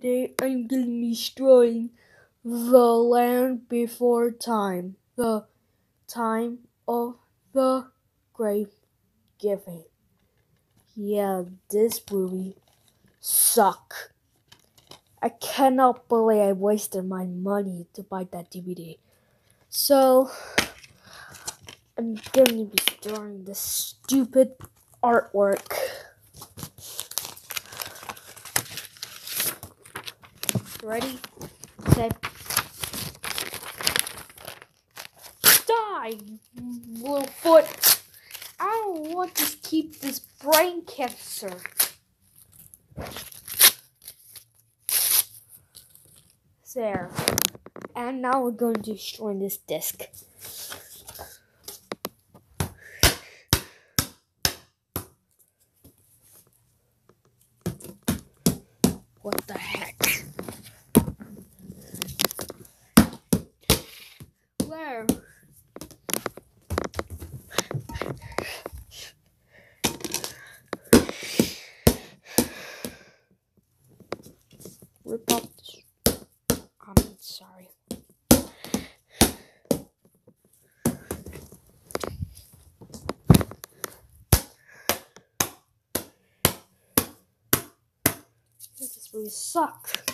Today I'm gonna be destroying the land before time. The time of the great giving. Yeah, this movie suck. I cannot believe I wasted my money to buy that DVD. So I'm gonna be destroying this stupid artwork. Ready? Set. Die, Littlefoot. I don't want to keep this brain cancer. There. And now we're going to destroy this disc. What the heck? Where? Rip up this. I'm sorry. This really suck.